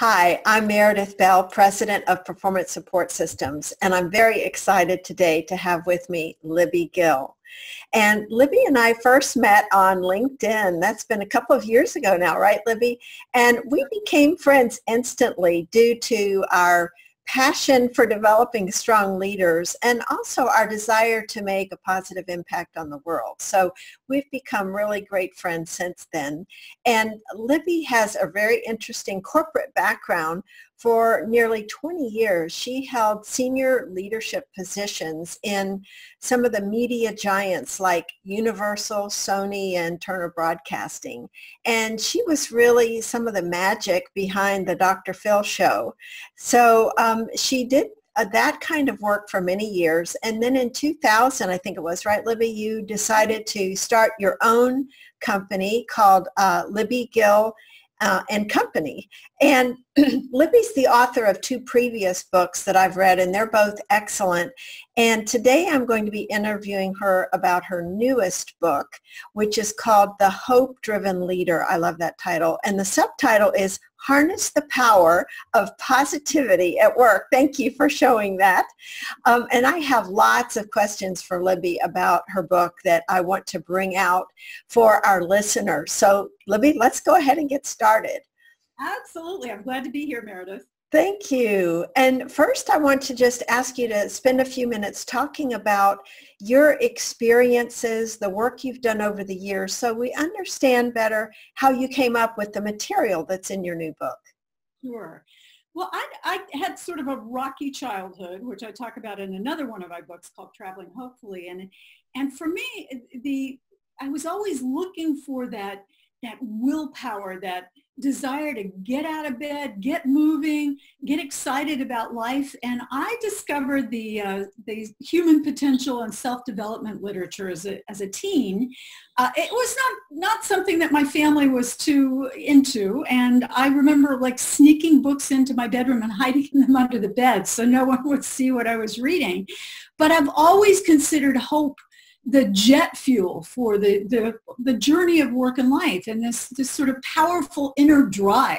Hi, I'm Meredith Bell, President of Performance Support Systems, and I'm very excited today to have with me Libby Gill. And Libby and I first met on LinkedIn. That's been a couple of years ago now, right, Libby? And we became friends instantly due to our passion for developing strong leaders and also our desire to make a positive impact on the world. So we've become really great friends since then. And Libby has a very interesting corporate background for nearly 20 years, she held senior leadership positions in some of the media giants like Universal, Sony, and Turner Broadcasting. And she was really some of the magic behind the Dr. Phil show. So um, she did uh, that kind of work for many years. And then in 2000, I think it was, right, Libby, you decided to start your own company called uh, Libby Gill uh, and Company. And Libby's the author of two previous books that I've read, and they're both excellent. And today I'm going to be interviewing her about her newest book, which is called The Hope-Driven Leader. I love that title. And the subtitle is Harness the Power of Positivity at Work. Thank you for showing that. Um, and I have lots of questions for Libby about her book that I want to bring out for our listeners. So Libby, let's go ahead and get started. Absolutely. I'm glad to be here, Meredith. Thank you. And first, I want to just ask you to spend a few minutes talking about your experiences, the work you've done over the years, so we understand better how you came up with the material that's in your new book. Sure. Well, I, I had sort of a rocky childhood, which I talk about in another one of my books called Traveling Hopefully. And, and for me, the I was always looking for that, that willpower, that desire to get out of bed, get moving, get excited about life. And I discovered the, uh, the human potential and self-development literature as a, as a teen. Uh, it was not, not something that my family was too into. And I remember like sneaking books into my bedroom and hiding them under the bed so no one would see what I was reading. But I've always considered hope the jet fuel for the, the, the journey of work and life and this, this sort of powerful inner drive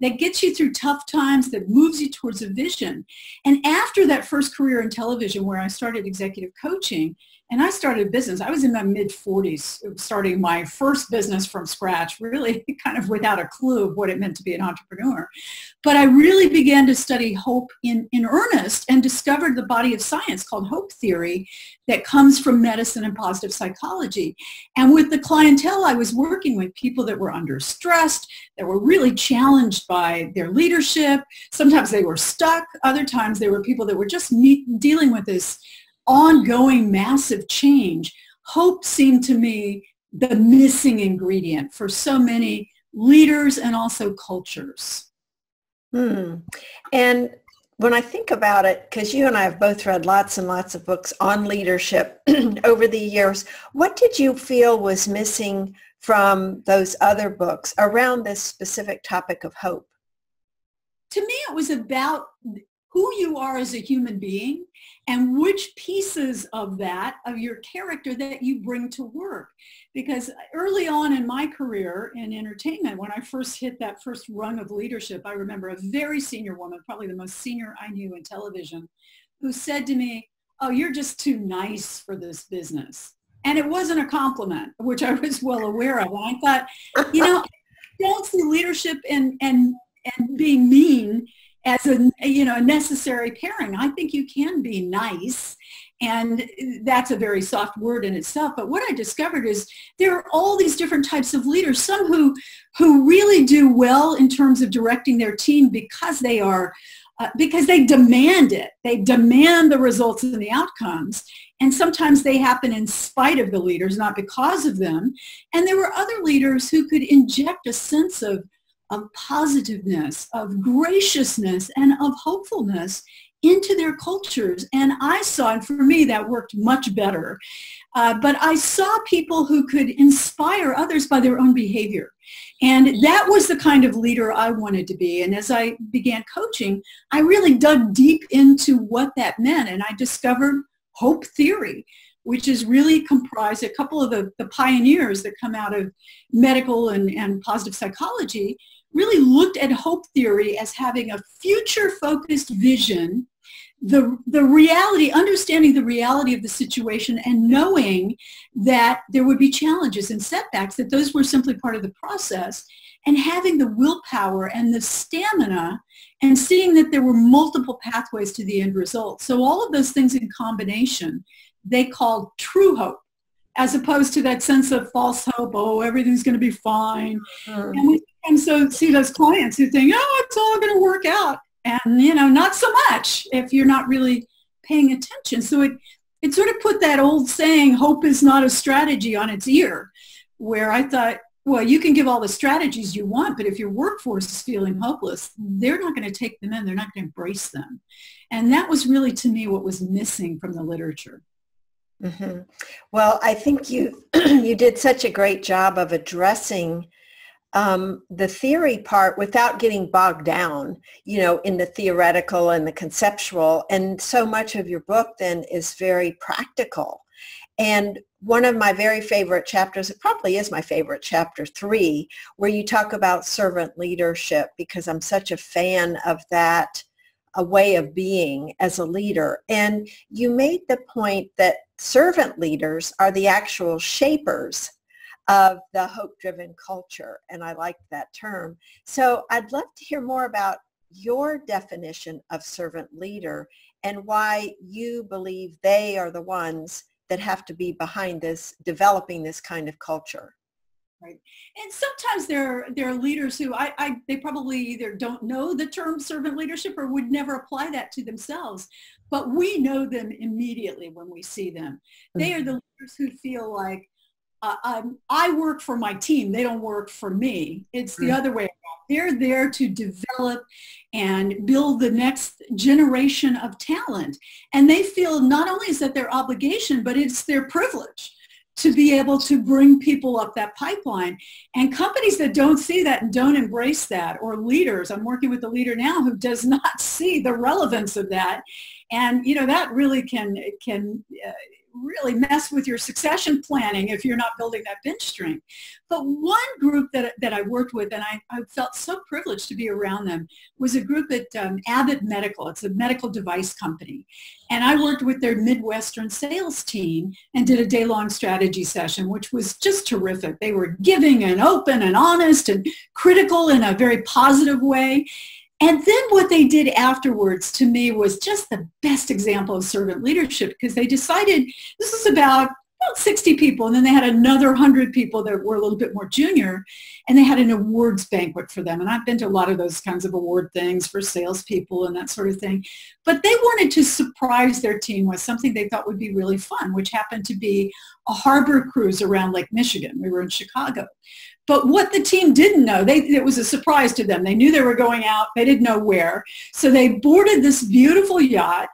that gets you through tough times, that moves you towards a vision. And after that first career in television where I started executive coaching, and I started a business. I was in my mid 40s starting my first business from scratch, really kind of without a clue of what it meant to be an entrepreneur. But I really began to study hope in, in earnest and discovered the body of science called hope theory that comes from medicine and positive psychology. And with the clientele I was working with, people that were under stressed, that were really challenged by their leadership. Sometimes they were stuck. Other times they were people that were just meet, dealing with this ongoing massive change, hope seemed to me the missing ingredient for so many leaders and also cultures. Hmm. And when I think about it, because you and I have both read lots and lots of books on leadership over the years, what did you feel was missing from those other books around this specific topic of hope? To me, it was about who you are as a human being and which pieces of that, of your character that you bring to work. Because early on in my career in entertainment, when I first hit that first rung of leadership, I remember a very senior woman, probably the most senior I knew in television, who said to me, oh, you're just too nice for this business. And it wasn't a compliment, which I was well aware of. And I thought, you know, don't see leadership and, and, and being mean as a you know a necessary pairing. I think you can be nice and that's a very soft word in itself. But what I discovered is there are all these different types of leaders, some who, who really do well in terms of directing their team because they are, uh, because they demand it. They demand the results and the outcomes. And sometimes they happen in spite of the leaders, not because of them. And there were other leaders who could inject a sense of of positiveness, of graciousness, and of hopefulness into their cultures. And I saw, and for me, that worked much better. Uh, but I saw people who could inspire others by their own behavior. And that was the kind of leader I wanted to be. And as I began coaching, I really dug deep into what that meant. And I discovered hope theory, which is really comprised, a couple of the, the pioneers that come out of medical and, and positive psychology really looked at hope theory as having a future focused vision the the reality understanding the reality of the situation and knowing that there would be challenges and setbacks that those were simply part of the process and having the willpower and the stamina and seeing that there were multiple pathways to the end result so all of those things in combination they called true hope as opposed to that sense of false hope oh everything's going to be fine mm-hmm. and we and so see those clients who think oh it's all going to work out. And you know not so much if you're not really paying attention. So it it sort of put that old saying hope is not a strategy on its ear where i thought well you can give all the strategies you want but if your workforce is feeling hopeless they're not going to take them in they're not going to embrace them. And that was really to me what was missing from the literature. Mm-hmm. well i think you you did such a great job of addressing um, the theory part without getting bogged down, you know, in the theoretical and the conceptual. And so much of your book then is very practical. And one of my very favorite chapters, it probably is my favorite, chapter three, where you talk about servant leadership because I'm such a fan of that a way of being as a leader. And you made the point that servant leaders are the actual shapers of the hope-driven culture, and I like that term. So I'd love to hear more about your definition of servant leader and why you believe they are the ones that have to be behind this, developing this kind of culture. Right. And sometimes there, there are leaders who I, I, they probably either don't know the term servant leadership or would never apply that to themselves. But we know them immediately when we see them. They are the mm-hmm. leaders who feel like uh, I work for my team. They don't work for me. It's the mm. other way around. They're there to develop and build the next generation of talent. And they feel not only is that their obligation, but it's their privilege to be able to bring people up that pipeline. And companies that don't see that and don't embrace that, or leaders, I'm working with a leader now who does not see the relevance of that. And, you know, that really can, can uh, really mess with your succession planning if you're not building that bench strength. But one group that, that I worked with, and I, I felt so privileged to be around them, was a group at um, Abbott Medical. It's a medical device company. And I worked with their Midwestern sales team and did a day-long strategy session, which was just terrific. They were giving and open and honest and critical in a very positive way. And then what they did afterwards to me was just the best example of servant leadership because they decided this was about about 60 people and then they had another 100 people that were a little bit more junior and they had an awards banquet for them. And i've been to a lot of those kinds of award things for salespeople and that sort of thing. But they wanted to surprise their team with something they thought would be really fun which happened to be a harbor cruise around lake michigan. We were in chicago but what the team didn't know, they, it was a surprise to them. They knew they were going out. They didn't know where. So they boarded this beautiful yacht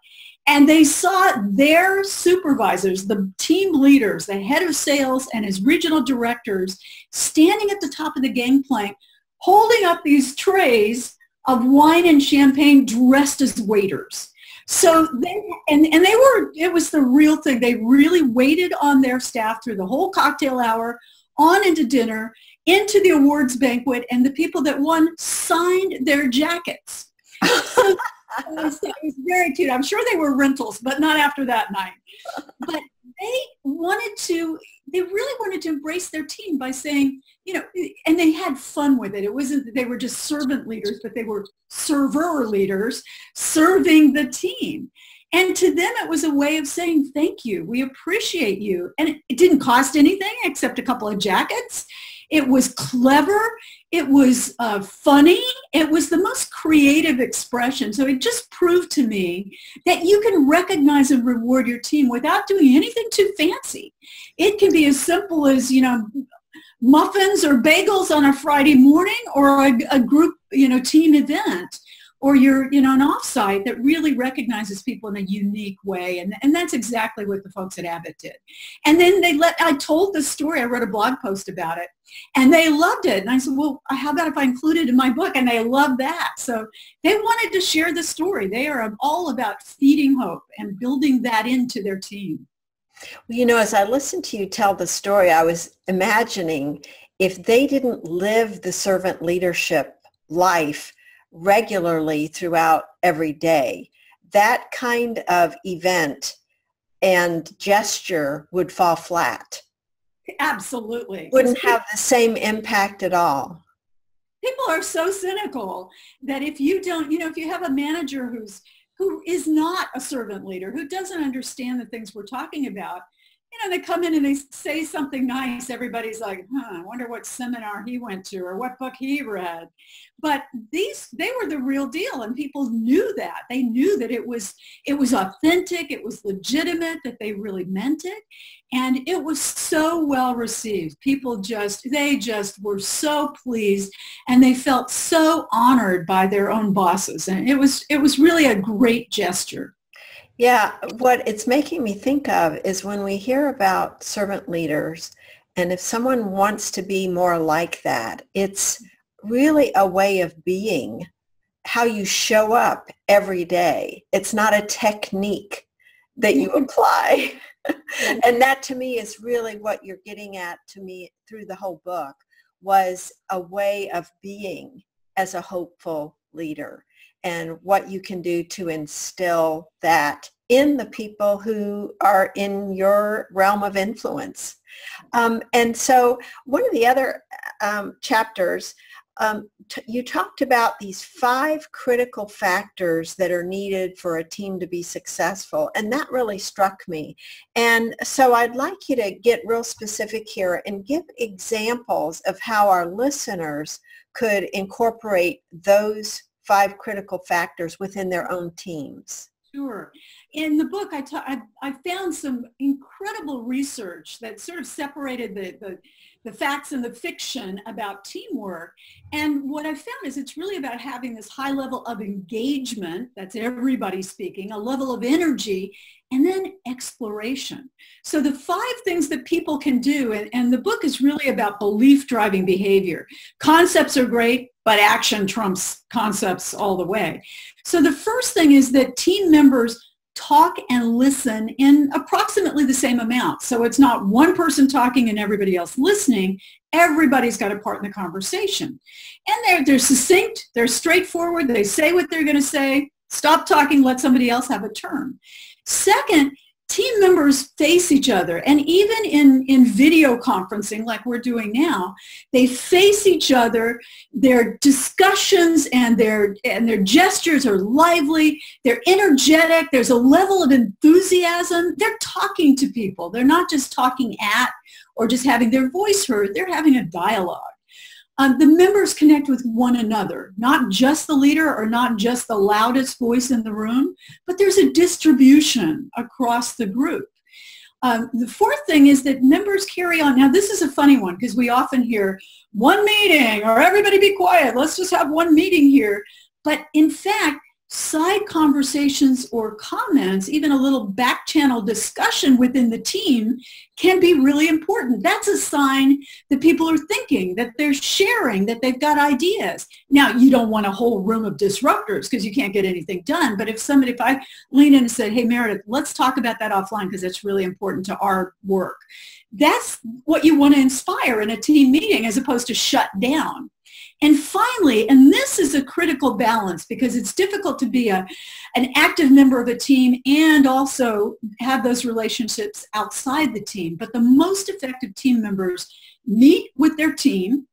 and they saw their supervisors, the team leaders, the head of sales and his regional directors standing at the top of the gangplank holding up these trays of wine and champagne dressed as waiters. So they and, and they were it was the real thing. They really waited on their staff through the whole cocktail hour, on into dinner, into the awards banquet, and the people that won signed their jackets. So it, was, it was very cute. I'm sure they were rentals, but not after that night. But they wanted to, they really wanted to embrace their team by saying, you know, and they had fun with it. It wasn't that they were just servant leaders, but they were server leaders serving the team. And to them, it was a way of saying, thank you. We appreciate you. And it, it didn't cost anything except a couple of jackets. It was clever. It was uh, funny. It was the most creative expression. So it just proved to me that you can recognize and reward your team without doing anything too fancy. It can be as simple as, you know, muffins or bagels on a Friday morning or a, a group, you know, team event or you're, you know, an offsite that really recognizes people in a unique way. And, and that's exactly what the folks at Abbott did. And then they let, I told the story, I wrote a blog post about it, and they loved it. And I said, well, how about if I include it in my book? And they loved that. So they wanted to share the story. They are all about feeding hope and building that into their team. Well, you know, as I listened to you tell the story, I was imagining if they didn't live the servant leadership life regularly throughout every day, that kind of event and gesture would fall flat. Absolutely. Wouldn't have the same impact at all. People are so cynical that if you don't, you know, if you have a manager who's who is not a servant leader, who doesn't understand the things we're talking about, you know, they come in and they say something nice. Everybody's like, huh, I wonder what seminar he went to or what book he read. But these, they were the real deal and people knew that. They knew that it was, it was authentic, it was legitimate, that they really meant it. And it was so well received. People just, they just were so pleased and they felt so honored by their own bosses. And it was, it was really a great gesture. Yeah, what it's making me think of is when we hear about servant leaders, and if someone wants to be more like that, it's really a way of being, how you show up every day. It's not a technique that you mm-hmm. apply. and that to me is really what you're getting at to me through the whole book was a way of being as a hopeful leader and what you can do to instill that in the people who are in your realm of influence. Um, and so one of the other um, chapters, um, you talked about these five critical factors that are needed for a team to be successful, and that really struck me. And so I'd like you to get real specific here and give examples of how our listeners could incorporate those five critical factors within their own teams? Sure. In the book, I, ta- I, I found some incredible research that sort of separated the, the, the facts and the fiction about teamwork. And what I found is it's really about having this high level of engagement, that's everybody speaking, a level of energy, and then exploration. So the five things that people can do, and, and the book is really about belief driving behavior. Concepts are great, but action trumps concepts all the way. So the first thing is that team members talk and listen in approximately the same amount. So it's not one person talking and everybody else listening. Everybody's got a part in the conversation. And they're, they're succinct, they're straightforward, they say what they're going to say, stop talking, let somebody else have a turn. Second, team members face each other. And even in, in video conferencing like we're doing now they face each other. Their discussions and their and their gestures are lively. They're energetic. There's a level of enthusiasm. They're talking to people. They're not just talking at or just having their voice heard. They're having a dialogue um, the members connect with one another, not just the leader or not just the loudest voice in the room, but there's a distribution across the group. Um, the fourth thing is that members carry on. Now, this is a funny one because we often hear one meeting or everybody be quiet. Let's just have one meeting here. But in fact, side conversations or comments, even a little back channel discussion within the team can be really important. That's a sign that people are thinking, that they're sharing, that they've got ideas. Now, you don't want a whole room of disruptors because you can't get anything done. But if somebody, if I lean in and said, hey, Meredith, let's talk about that offline because it's really important to our work. That's what you want to inspire in a team meeting as opposed to shut down. And finally, and this is a critical balance because it's difficult to be a, an active member of a team and also have those relationships outside the team. But the most effective team members meet with their team,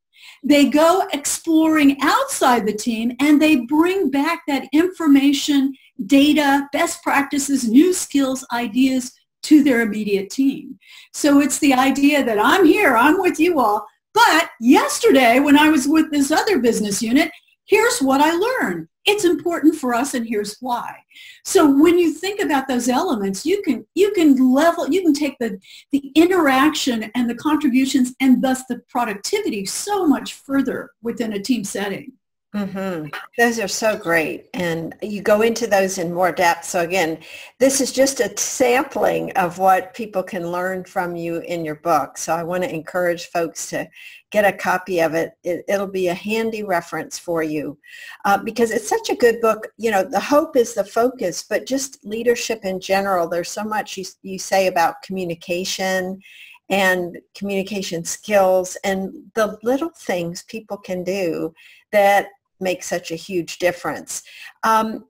they go exploring outside the team and they bring back that information, data, best practices, new skills, ideas to their immediate team. So it's the idea that I'm here, I'm with you all, but yesterday when I was with this other business unit, here's what I learned. It's important for us and here's why. So when you think about those elements, you can you can level, you can take the, the interaction and the contributions and thus the productivity so much further within a team setting. Mm-hmm. Those are so great. And you go into those in more depth. So again, this is just a sampling of what people can learn from you in your book. So I want to encourage folks to get a copy of it. it will be a handy reference for you uh, because it's such a good book. You know, the hope is the focus, but just leadership in general, there's so much you, you say about communication and communication skills and the little things people can do that make such a huge difference. Um,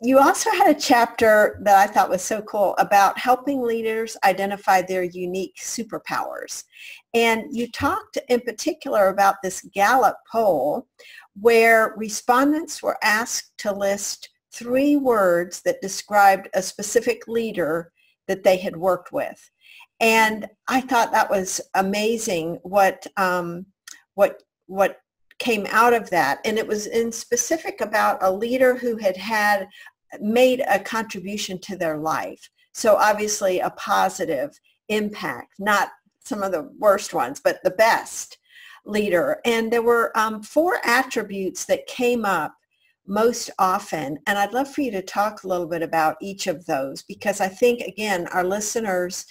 you also had a chapter that I thought was so cool about helping leaders identify their unique superpowers. And you talked in particular about this Gallup poll where respondents were asked to list three words that described a specific leader that they had worked with. And I thought that was amazing what um, what what came out of that. And it was in specific about a leader who had had made a contribution to their life. So obviously a positive impact, not some of the worst ones, but the best leader. And there were um, four attributes that came up most often. And I'd love for you to talk a little bit about each of those because I think, again, our listeners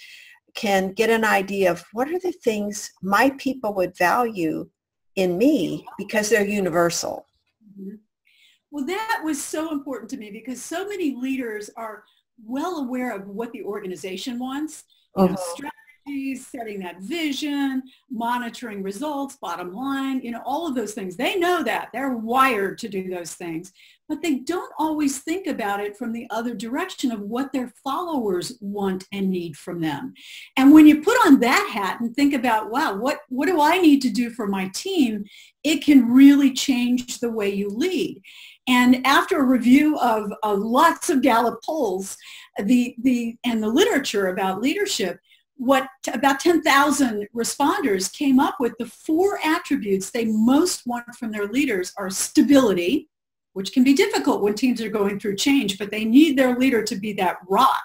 can get an idea of what are the things my people would value in me because they're universal. Mm-hmm. Well, that was so important to me because so many leaders are well aware of what the organization wants. Uh-huh. know, strategies, setting that vision, monitoring results, bottom line, you know, all of those things. They know that. They're wired to do those things. But they don't always think about it from the other direction of what their followers want and need from them. And when you put on that hat and think about, wow, what, what do I need to do for my team? It can really change the way you lead. And after a review of, of lots of Gallup polls, the, the, and the literature about leadership, what about 10,000 responders came up with the four attributes they most want from their leaders are stability, which can be difficult when teams are going through change, but they need their leader to be that rock.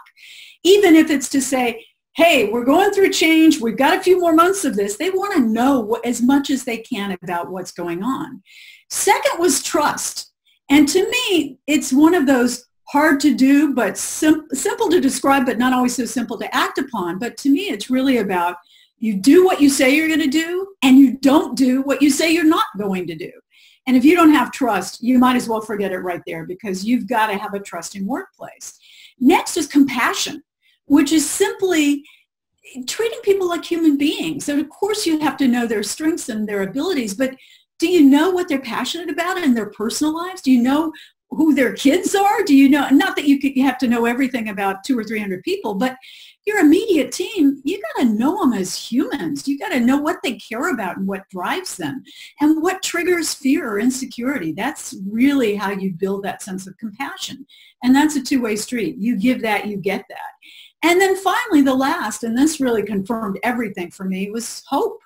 Even if it's to say, hey, we're going through change, we've got a few more months of this, they want to know what, as much as they can about what's going on. Second was trust. And to me, it's one of those hard to do, but sim- simple to describe, but not always so simple to act upon. But to me, it's really about you do what you say you're going to do and you don't do what you say you're not going to do. And if you don't have trust, you might as well forget it right there because you've got to have a trusting workplace. Next is compassion, which is simply treating people like human beings. So of course you have to know their strengths and their abilities, but do you know what they're passionate about in their personal lives? Do you know who their kids are? Do you know? Not that you, could, you have to know everything about two or 300 people, but your immediate team, you got to know them as humans. You got to know what they care about and what drives them and what triggers fear or insecurity. That's really how you build that sense of compassion. And that's a two-way street. You give that, you get that. And then finally, the last, and this really confirmed everything for me, was hope.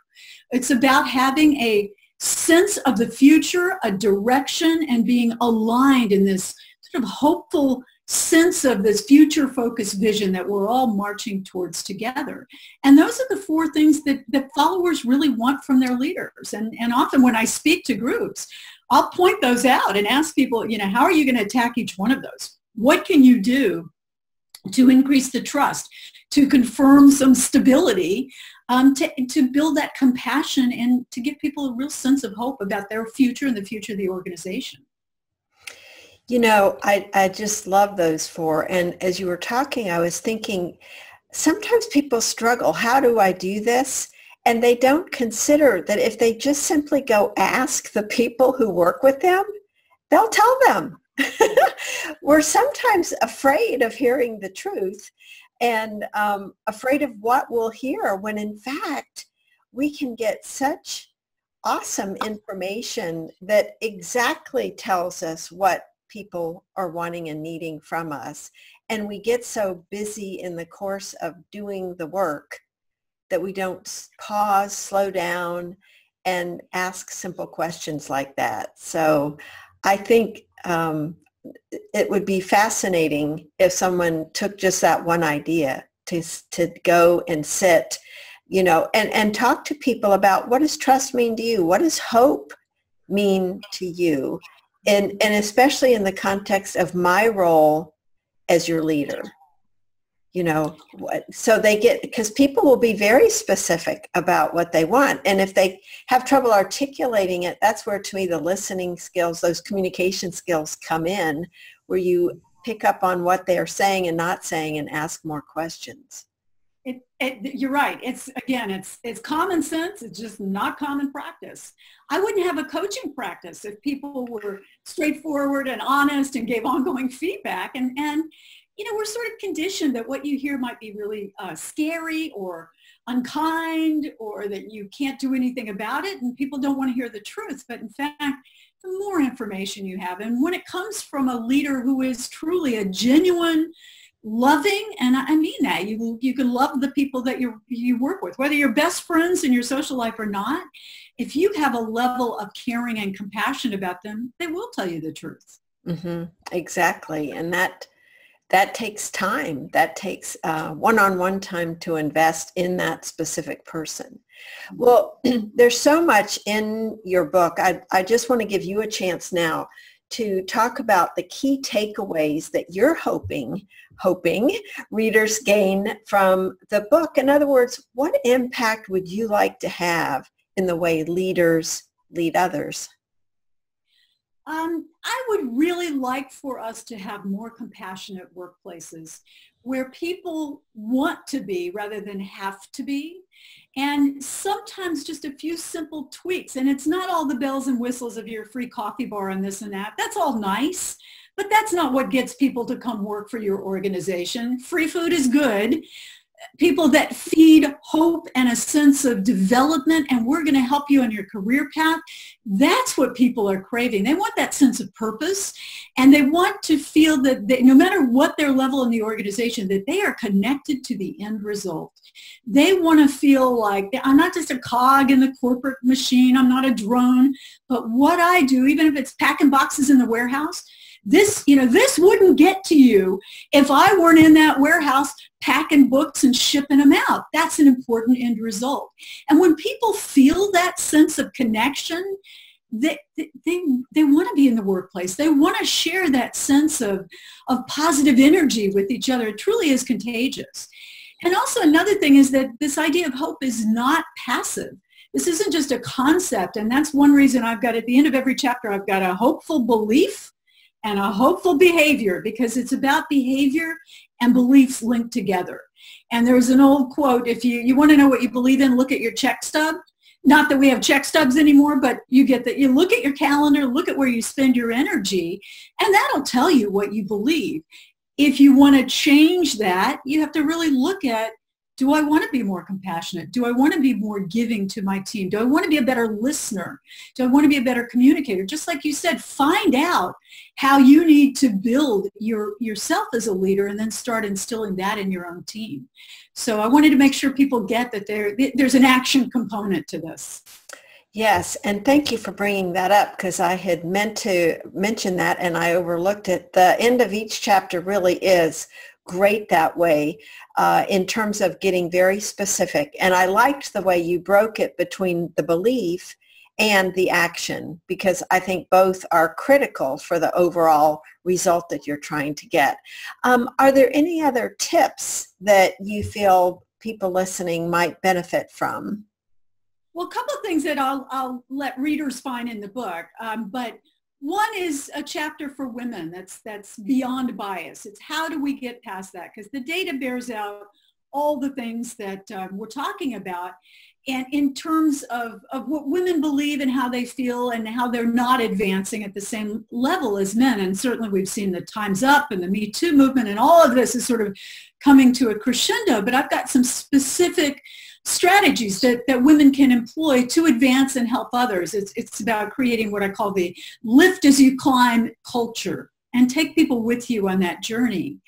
It's about having a sense of the future, a direction, and being aligned in this sort of hopeful sense of this future focused vision that we're all marching towards together. And those are the four things that, that followers really want from their leaders. And, and often when I speak to groups, I'll point those out and ask people, you know, how are you going to attack each one of those? What can you do to increase the trust, to confirm some stability, um, to, to build that compassion and to give people a real sense of hope about their future and the future of the organization. You know, I, I just love those four. And as you were talking, I was thinking, sometimes people struggle. How do I do this? And they don't consider that if they just simply go ask the people who work with them, they'll tell them. We're sometimes afraid of hearing the truth and um, afraid of what we'll hear when in fact we can get such awesome information that exactly tells us what people are wanting and needing from us. And we get so busy in the course of doing the work that we don't pause, slow down, and ask simple questions like that. So I think um, it would be fascinating if someone took just that one idea to, to go and sit, you know, and, and talk to people about what does trust mean to you? What does hope mean to you? And, and especially in the context of my role as your leader you know so they get because people will be very specific about what they want and if they have trouble articulating it that's where to me the listening skills those communication skills come in where you pick up on what they're saying and not saying and ask more questions It, it, you're right. It's again, it's it's common sense. It's just not common practice. I wouldn't have a coaching practice if people were straightforward and honest and gave ongoing feedback. And and you know, we're sort of conditioned that what you hear might be really uh, scary or unkind or that you can't do anything about it and people don't want to hear the truth. But in fact, the more information you have, and when it comes from a leader who is truly a genuine loving, and I mean that, you, you can love the people that you, you work with, whether you're best friends in your social life or not. If you have a level of caring and compassion about them, they will tell you the truth. Mm-hmm. Exactly. And that, that takes time. That takes uh, one-on-one time to invest in that specific person. Well, there's so much in your book. I, I just want to give you a chance now to talk about the key takeaways that you're hoping hoping readers gain from the book. In other words, what impact would you like to have in the way leaders lead others? Um, I would really like for us to have more compassionate workplaces where people want to be rather than have to be. And sometimes just a few simple tweaks. And it's not all the bells and whistles of your free coffee bar and this and that. That's all nice. But that's not what gets people to come work for your organization. Free food is good, people that feed hope and a sense of development and we're going to help you on your career path. That's what people are craving. They want that sense of purpose and they want to feel that they, no matter what their level in the organization, that they are connected to the end result. They want to feel like I'm not just a cog in the corporate machine. I'm not a drone, but what I do, even if it's packing boxes in the warehouse, this, you know, this wouldn't get to you if I weren't in that warehouse packing books and shipping them out. That's an important end result. And when people feel that sense of connection, they, they, they want to be in the workplace. They want to share that sense of, of positive energy with each other. It truly is contagious. And also another thing is that this idea of hope is not passive. This isn't just a concept. And that's one reason I've got at the end of every chapter, I've got a hopeful belief and a hopeful behavior because it's about behavior and beliefs linked together. And there's an old quote, if you, you want to know what you believe in, look at your check stub. Not that we have check stubs anymore, but you get that. You look at your calendar, look at where you spend your energy, and that'll tell you what you believe. If you want to change that, you have to really look at do I want to be more compassionate? Do I want to be more giving to my team? Do I want to be a better listener? Do I want to be a better communicator? Just like you said, find out how you need to build your yourself as a leader and then start instilling that in your own team. So I wanted to make sure people get that there there's an action component to this. Yes, and thank you for bringing that up because I had meant to mention that and I overlooked it. The end of each chapter really is great that way uh, in terms of getting very specific. And I liked the way you broke it between the belief and the action because I think both are critical for the overall result that you're trying to get. Um, are there any other tips that you feel people listening might benefit from? Well, a couple of things that I'll, I'll let readers find in the book, um, but one is a chapter for women that's that's beyond bias. It's how do we get past that? Because the data bears out all the things that um, we're talking about. And in terms of, of what women believe and how they feel and how they're not advancing at the same level as men. And certainly we've seen the Time's Up and the Me Too movement and all of this is sort of coming to a crescendo. But I've got some specific strategies that, that women can employ to advance and help others. It's, it's about creating what I call the lift as you climb culture and take people with you on that journey.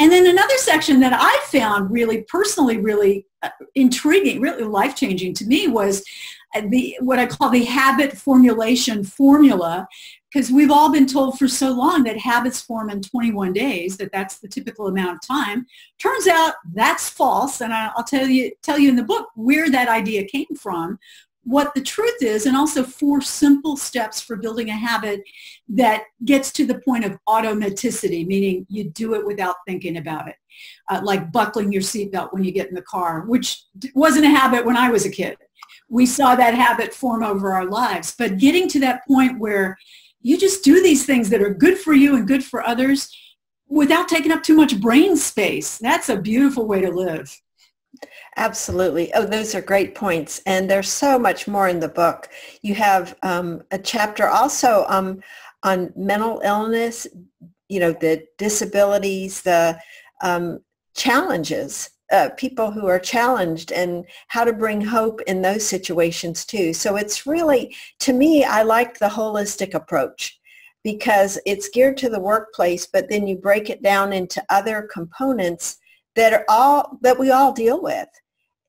And then another section that I found really personally really uh, intriguing, really life-changing to me was uh, the what I call the habit formulation formula because we've all been told for so long that habits form in 21 days, that that's the typical amount of time. Turns out that's false, and I'll tell you, tell you in the book where that idea came from, what the truth is, and also four simple steps for building a habit that gets to the point of automaticity, meaning you do it without thinking about it. Uh, like buckling your seatbelt when you get in the car, which wasn't a habit when I was a kid. We saw that habit form over our lives. But getting to that point where you just do these things that are good for you and good for others without taking up too much brain space. That's a beautiful way to live. Absolutely. Oh, those are great points. And there's so much more in the book. You have um, a chapter also um, on mental illness, you know, the disabilities, the um, challenges, uh, people who are challenged and how to bring hope in those situations too. So it's really, to me, I like the holistic approach because it's geared to the workplace, but then you break it down into other components that are all that we all deal with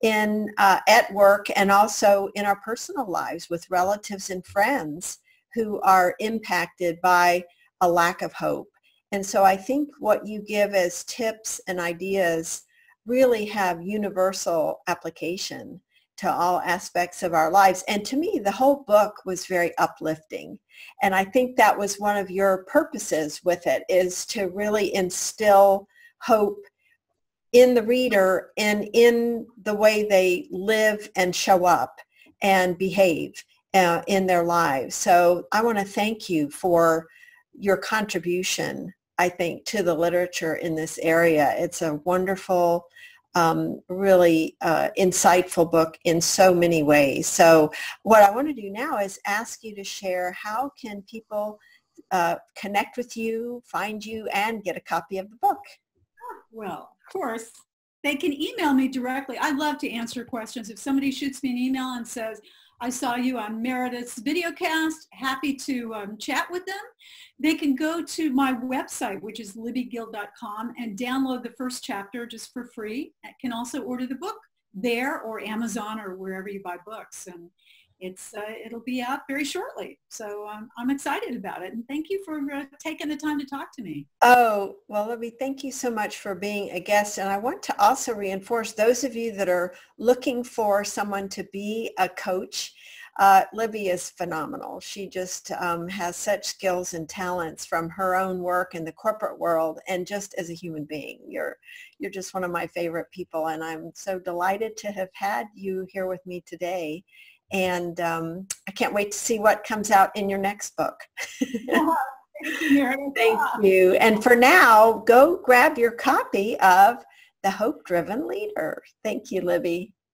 in uh, at work and also in our personal lives with relatives and friends who are impacted by a lack of hope. And so I think what you give as tips and ideas really have universal application to all aspects of our lives. And to me, the whole book was very uplifting. And I think that was one of your purposes with it is to really instill hope in the reader and in the way they live and show up and behave uh, in their lives. So I want to thank you for your contribution, I think, to the literature in this area. It's a wonderful, um, really uh, insightful book in so many ways. So what I want to do now is ask you to share how can people uh, connect with you, find you, and get a copy of the book? Well, of course, they can email me directly. I love to answer questions. If somebody shoots me an email and says, I saw you on Meredith's videocast, happy to um, chat with them. They can go to my website, which is libbygill.com and download the first chapter just for free. I can also order the book there or Amazon or wherever you buy books. And it's uh, it'll be out very shortly. So um, I'm excited about it. And thank you for uh, taking the time to talk to me. Oh, well, Libby, thank you so much for being a guest. And I want to also reinforce those of you that are looking for someone to be a coach. Uh, Libby is phenomenal. She just um, has such skills and talents from her own work in the corporate world and just as a human being. You're, you're just one of my favorite people and I'm so delighted to have had you here with me today and um, I can't wait to see what comes out in your next book. Thank you. Thank you. And for now, go grab your copy of The Hope Driven Leader. Thank you, Libby.